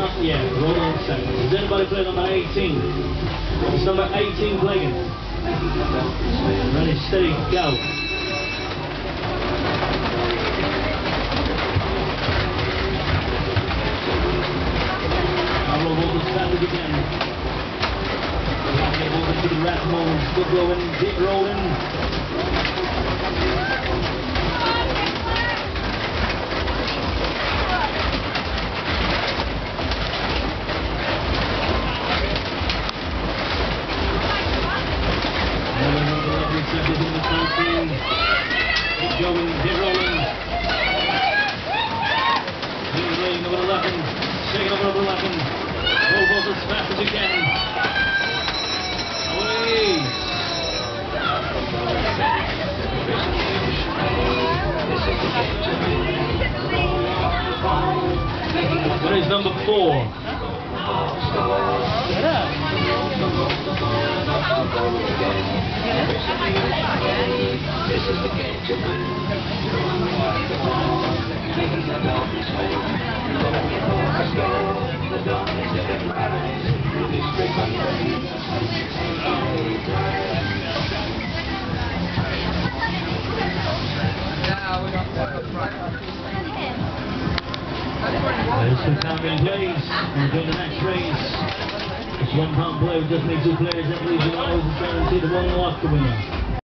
not yet. Hold on a second. Does anybody play number 18? It's number 18 playing. Ready, steady, go. Now roll over started again. Rocket over to the rat mold. Dip rolling. Rolling over the lovely circle in the 14. Keep going, dip rolling. Keep rolling over the 11. Shaking over over 11. Roll both as fast as you can. Away. What is number four? There's some time in place. Doing the next race. It's one pound play. We just need two players. That leaves you always guaranteed the one lock the winner.